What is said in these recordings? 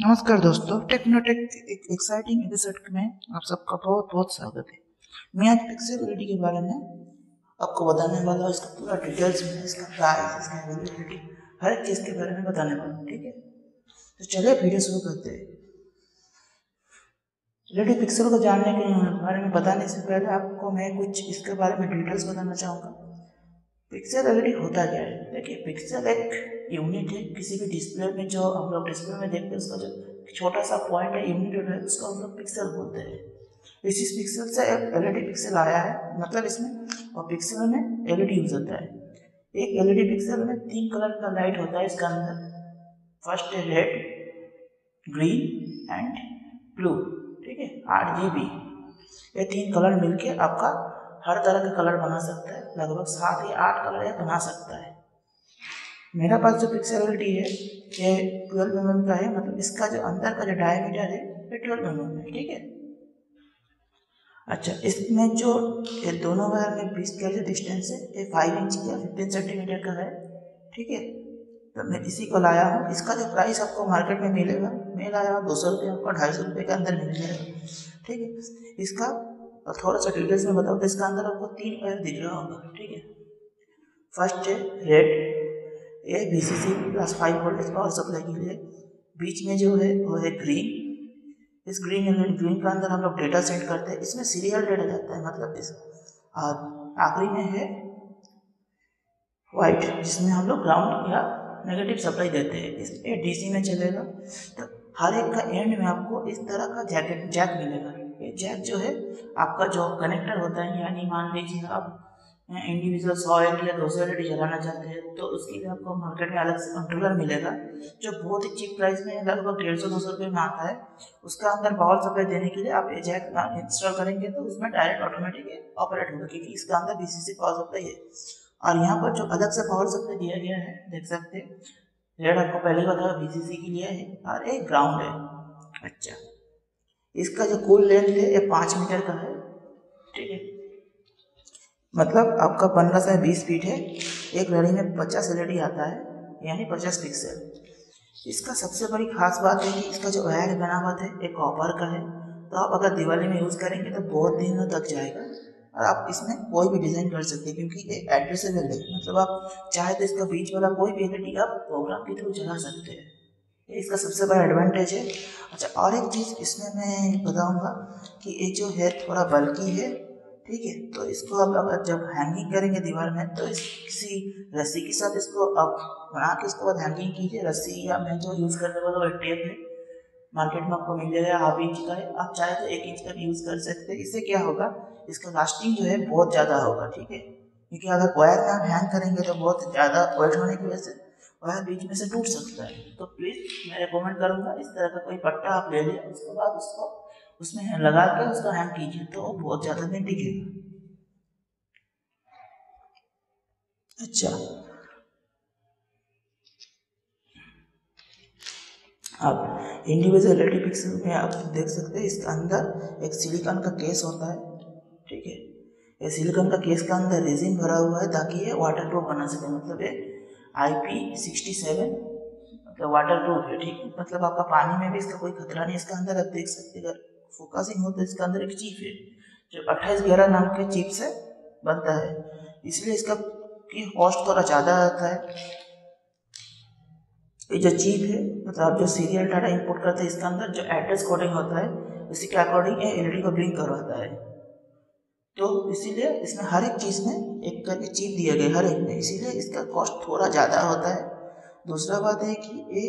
नमस्कार दोस्तों टेक्नोटेक एक एक्साइटिंग एपिसोड में आप सबका बहुत बहुत स्वागत है। मैं आज पिक्सल एलईडी के बारे में आपको बताने वाला हूँ, इसका पूरा डिटेल्स में, इसका प्राइस इसका अवेलेबिलिटी हर एक चीज़ के बारे में बताने वाला हूँ, ठीक है? तो चलिए वीडियो शुरू करते हैं। एलईडी पिक्सल को जानने के बारे में बताने से पहले आपको मैं कुछ इसके बारे में डिटेल्स बताना चाहूँगा। पिक्सल एलईडी होता क्या है? देखिए पिक्सल एक यूनिट है किसी भी डिस्प्ले में जो हम लोग डिस्प्ले में देखते हैं, उसका जो छोटा सा पॉइंट है यूनिट है, उसको हम लोग पिक्सल बोलते हैं। इसी पिक्सल से एक एलईडी पिक्सल आया है मतलब इसमें, और पिक्सल में एलईडी यूज़ होता है। एक एलईडी पिक्सल में तीन कलर का लाइट होता है, इसका अंदर फ़र्स्ट है रेड ग्रीन एंड ब्लू ठीक है? आठ जी बी ये तीन कलर मिलके आपका हर तरह का कलर बना सकता है, लगभग सात या आठ कलर यह बना सकता है। मेरा पास जो पिक्सेलिटी है, ये ट्वेल्व एम का है मतलब इसका जो अंदर का जो डायमीटर है, ये ट्वेल्व एम है, ठीक है? अच्छा इसमें जो ये दोनों वायर में बीस का जो डिस्टेंस है, ये फाइव इंच का फिफ्टीन सेंटीमीटर का है, ठीक है? तो मैं इसी को लाया हूँ। इसका जो प्राइस आपको मार्केट में मिलेगा, मैं लाया हूँ दो सौ रुपये, आपको ढाई सौ रुपये के अंदर मिल जाएगा, ठीक है? इसका थोड़ा सा डिटेल्स में बताऊँ तो इसका अंदर आपको तीन वायर दिख रहा होगा, ठीक है? फ़र्स्ट है रेड ये V C C plus five voltage power supply के लिए बीच में जो है, वो है ग्रीन इस ग्रीन ग्रीन का अंदर हम लोग डेटा सेंड करते हैं। इसमें सीरियल डेटा जाता है मतलब इस और आखिरी में है वाइट जिसमें हम लोग ग्राउंड या नेगेटिव सप्लाई देते हैं। इसमें डीसी में चलेगा। तो हर एक का एंड में आपको इस तरह का जैकेट जैक मिलेगा। ये जैक जो है, आपका जो कनेक्टर होता है, यानी मान लीजिए आप इंडिविजुअल सौ या दो सौ एल चलाना चाहते हैं तो उसके लिए आपको मार्केट में अलग से कंट्रोलर मिलेगा, जो बहुत ही चीप प्राइस में लगभग डेढ़ सौ, दो सौ रुपये में आता है। उसका अंदर पावर सप्लाई देने के लिए आप जैक इंस्टॉल करेंगे तो उसमें डायरेक्ट ऑटोमेटिक ऑपरेट होगा, क्योंकि इसका अंदर V C C power supply है। और यहाँ पर जो अलग से पावर सप्लाई दिया गया है, देख सकते हैं, रेड आपको पहले बताया बी सी के लिए है, और एक ग्राउंड है। अच्छा इसका जो कुल लेंथ है, ये पाँच मीटर का है, ठीक है। मतलब आपका पंद्रह से बीस फीट है, एक लड़ी में पचास एल आता है, यानी पचास पिक्सल इसका सबसे बड़ी खास बात है कि इसका जो वायर बना हुआ है एक कॉपर का है। तो आप अगर दिवाली में यूज़ करेंगे तो बहुत दिनों तक जाएगा। और आप इसमें कोई भी डिज़ाइन कर सकते हैं, क्योंकि ये एड्रेसेबल है मतलब आप चाहे तो इसका बीच वाला कोई भी एल आप प्रोग्राम के थ्रू चला सकते हैं। ये इसका सबसे बड़ा एडवांटेज है। अच्छा और एक चीज़ इसमें मैं बताऊँगा कि ये जो है थोड़ा बल्कि है ठीक है तो इसको आप अगर जब हैंगिंग करेंगे दीवार में तो इस किसी रस्सी के साथ इसको आप बना के उसके बाद हैंगिंग कीजिए। रस्सी या मैं जो यूज़ करने वाला वो टेप है। मार्केट में आपको मिल जाएगा हाफ़ इंच का है। आप चाहे तो एक इंच का भी यूज़ कर सकते हैं। इससे क्या होगा? इसका लास्टिंग जो है बहुत ज़्यादा होगा, ठीक है? क्योंकि अगर वायर में आप हैंग करेंगे तो बहुत ज़्यादा वेट होने की वजह से वायर बीच में से टूट सकता है। तो प्लीज़ मैं रिकमेंड करूँगा, इस तरह का कोई पट्टा आप ले लें, उसके बाद उसको उसमें लगा के उसका हैंग कीजिए तो बहुत ज़्यादा दिन टिकेगा। अच्छा। अब इंडिविजुअल एल पिक्सल में आप देख सकते हैं, इसके अंदर एक सिलिकॉन का केस होता है, ठीक है? ये सिलिकॉन का केस का अंदर रेजिन भरा हुआ है ताकि ये वाटर प्रूफ बना सके मतलब ये आई पी सिक्सटी सेवन मतलब वाटर प्रूफ है, ठीक? है मतलब आपका पानी में भी इसका कोई खतरा नहीं इसका अंदर आप देख सकते अगर फोकसिंग हो तो इसके अंदर एक चिप है, जो अट्ठाईस ग्यारह नाम के चिप से बनता है। इसलिए इसका की कॉस्ट थोड़ा ज़्यादा आता है। ये जो चिप है मतलब आप जो सीरियल डाटा इंपोर्ट करते हैं, इसके अंदर जो एड्रेस कोडिंग होता है उसी के अकॉर्डिंग ये एलईडी को ब्लिंक करवाता है। तो इसीलिए इसमें हर एक चीज़ में एक करके चिप दिया गया हर एक में। इसीलिए इसका कॉस्ट थोड़ा ज़्यादा होता है। दूसरा बात है कि ये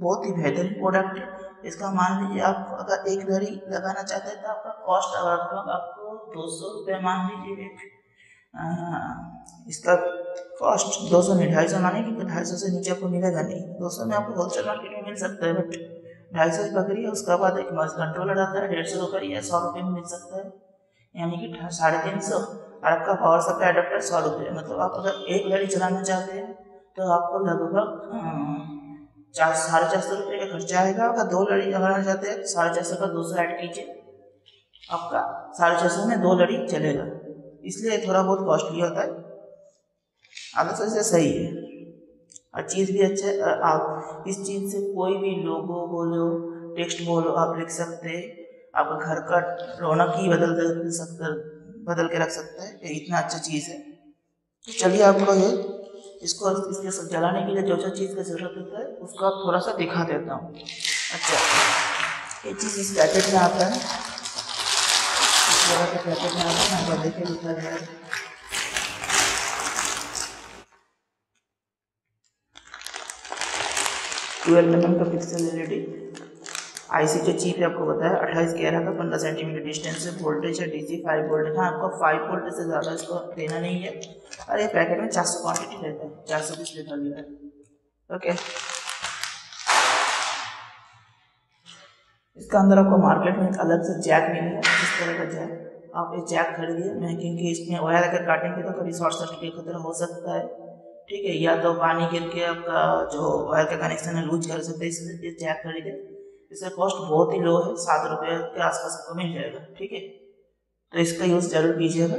बहुत ही बेहतरीन प्रोडक्ट है। इसका मान लीजिए आप अगर एक घड़ी लगाना चाहते हैं तो आपका कॉस्ट लगभग आपको दो सौ रुपये मान लीजिए एक इसका कॉस्ट दो सौ नहीं, ढाई सौ माने क्योंकि ढाई सौ से नीचे आपको मिलेगा नहीं। दो सौ में आपको होलसेल मार्केट में मिल सकता है बट ढाई सौ की पकड़ी है, उसके बाद एक मज कंट्रोलर आता है, डेढ़ सौ रुपये या सौ रुपये में मिल सकता है। यानी कि साढ़े तीन सौ, और आपका पावर सप्लाई अडेप्टर सौ रुपये। मतलब आप अगर एक गाड़ी चलाना चाहते हैं तो आपको लगभग चार साढ़े चार सौ रुपये का खर्चा आएगा आपका। दो लड़ी लगाना चाहते हैं, साढ़े चार सौ का दो सौ ऐड कीजिए, आपका साढ़े छः सौ में दो लड़ी चलेगा। इसलिए थोड़ा बहुत कॉस्टली होता है। आदत से सही है। और चीज़ भी अच्छा है। आप इस चीज़ से कोई भी लोगो बोलो टेक्स्ट बोलो, आप लिख सकते हैं। आपका घर का रौनक ही बदल सकता, बदल के रख सकते हैं इतना अच्छा चीज़ है। तो चलिए आपको ये इसको इसके सब जलाने के लिए जो जो चीज़ का ज़रूरत होता है, उसको आप थोड़ा सा दिखा देता हूँ। अच्छा ये चीज़ इस पैकेट में आता है। इस तरह के पैकेट में आता है लिखा गया है ट्वेल्व एम का पिक्सल एलईडी आईसी जो चीप है, आपको बताया, अट्ठाईस ग्यारह का पंद्रह सेंटीमीटर डिस्टेंस है वोल्टेज है डीसी फाइव वोल्ट हाँ। आपको फाइव वोल्ट से ज़्यादा इसको देना नहीं है। और ये पैकेट में चार सौ क्वान्टिटी रहता है, चार सौ बीस लीटर लीटर ओके इसका अंदर आपको मार्केट में एक अलग से जैक मिलेगा इस तरह का जैक आप ये जैक खरीदिए मैं क्योंकि इसमें वायर अगर काटेंगे तो कभी शॉर्ट सर्किट का खतरा हो सकता है। ठीक है, या तो पानी गिर के आपका जो वायर का कनेक्शन है लूज कर सकते हैं, इसलिए जैक खरीदे इसका कॉस्ट बहुत ही लो है, सात रुपये के आसपास आपको मिल जाएगा। ठीक है? तो इसका यूज़ ज़रूर कीजिएगा।